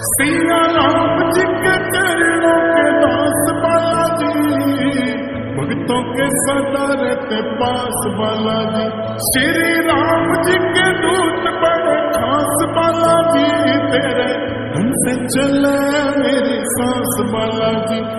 سیا رام جی کے چرنوں داس بالا جی۔ بھگتوں کے سدا رہتے پاس بالا جی۔ شری رام جی کے دودھ بڑے خاص بالا جی۔ تیرے ہم سے چلے میری سانس بالا جی۔